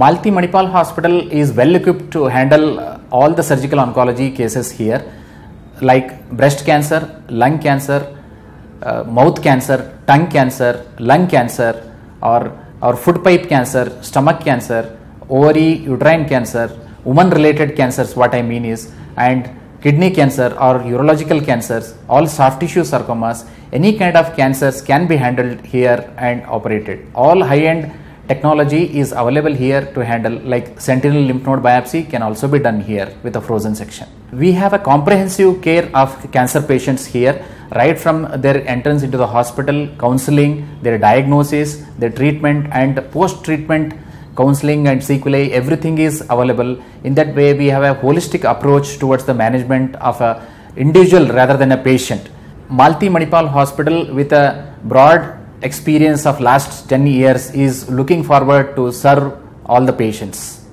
Malathi Manipal Hospital is well equipped to handle uh, all the surgical oncology cases here, like breast cancer, lung cancer, uh, mouth cancer, tongue cancer, lung cancer, or, or food pipe cancer, stomach cancer, ovary, uterine cancer, woman related cancers, what I mean is, and kidney cancer or urological cancers, all soft tissue sarcomas, any kind of cancers can be handled here and operated. All high end technology is available here to handle like sentinel lymph node biopsy can also be done here with a frozen section. We have a comprehensive care of cancer patients here right from their entrance into the hospital, counseling, their diagnosis, their treatment and post treatment counseling and sequelae everything is available in that way we have a holistic approach towards the management of a individual rather than a patient Malathi-Manipal hospital with a broad experience of last 10 years is looking forward to serve all the patients.